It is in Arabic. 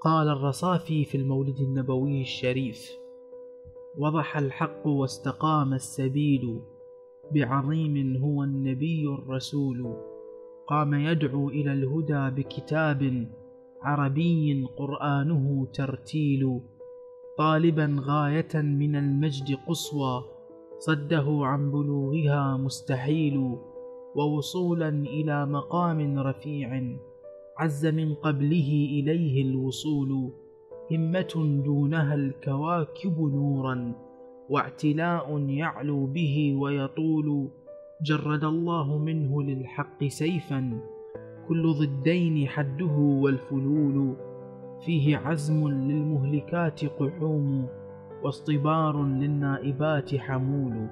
قال الرصافي في المولد النبوي الشريف. وضح الحق واستقام السبيل بعظيم هو النبي الرسول. قام يدعو إلى الهدى بكتاب عربي قرآنه ترتيل. طالبا غاية من المجد قصوى صده عن بلوغها مستحيل. ووصولا إلى مقام رفيع. عز من قبله إليه الوصول همة دونها الكواكب نورا واعتلاء يعلو به ويطول جرد الله منه للحق سيفا كل ضدين حده والفلول فيه عزم للمهلكات قحوم واصطبار للنائبات حمول